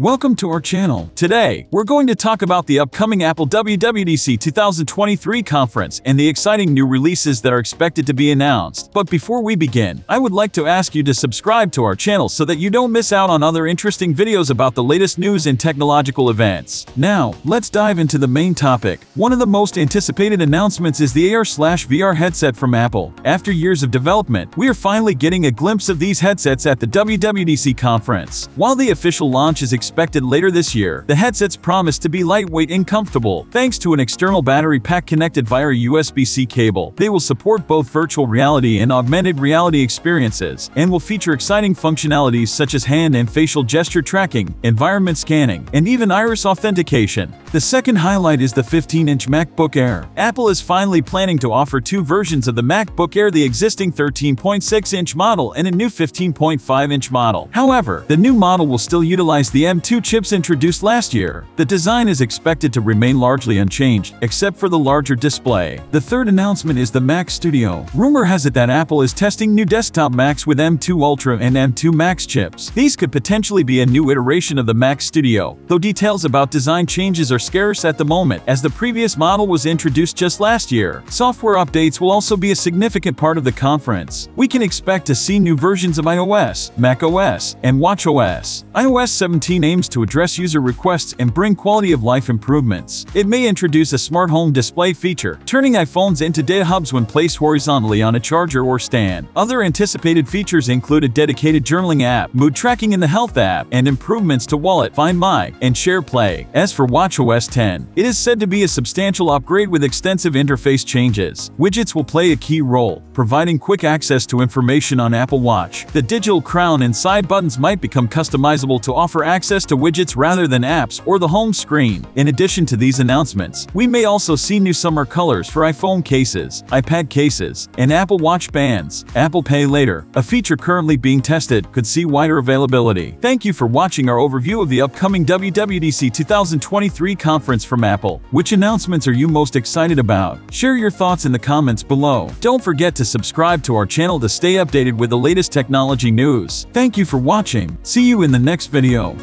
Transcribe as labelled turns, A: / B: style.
A: Welcome to our channel. Today, we're going to talk about the upcoming Apple WWDC 2023 conference and the exciting new releases that are expected to be announced. But before we begin, I would like to ask you to subscribe to our channel so that you don't miss out on other interesting videos about the latest news and technological events. Now, let's dive into the main topic. One of the most anticipated announcements is the AR-VR headset from Apple. After years of development, we are finally getting a glimpse of these headsets at the WWDC conference. While the official launch is expected later this year. The headsets promise to be lightweight and comfortable, thanks to an external battery pack connected via a USB-C cable. They will support both virtual reality and augmented reality experiences, and will feature exciting functionalities such as hand and facial gesture tracking, environment scanning, and even iris authentication. The second highlight is the 15-inch MacBook Air. Apple is finally planning to offer two versions of the MacBook Air, the existing 13.6-inch model and a new 15.5-inch model. However, the new model will still utilize the M M2 chips introduced last year. The design is expected to remain largely unchanged, except for the larger display. The third announcement is the Mac Studio. Rumor has it that Apple is testing new desktop Macs with M2 Ultra and M2 Max chips. These could potentially be a new iteration of the Mac Studio, though details about design changes are scarce at the moment, as the previous model was introduced just last year. Software updates will also be a significant part of the conference. We can expect to see new versions of iOS, macOS, and watchOS. iOS 17 aims to address user requests and bring quality of life improvements. It may introduce a smart home display feature, turning iPhones into data hubs when placed horizontally on a charger or stand. Other anticipated features include a dedicated journaling app, mood tracking in the Health app, and improvements to Wallet, Find My, and Share Play. As for watchOS 10, it is said to be a substantial upgrade with extensive interface changes. Widgets will play a key role, providing quick access to information on Apple Watch. The digital crown and side buttons might become customizable to offer access access to widgets rather than apps or the home screen. In addition to these announcements, we may also see new summer colors for iPhone cases, iPad cases, and Apple Watch bands. Apple Pay Later, a feature currently being tested, could see wider availability. Thank you for watching our overview of the upcoming WWDC 2023 conference from Apple. Which announcements are you most excited about? Share your thoughts in the comments below. Don't forget to subscribe to our channel to stay updated with the latest technology news. Thank you for watching. See you in the next video.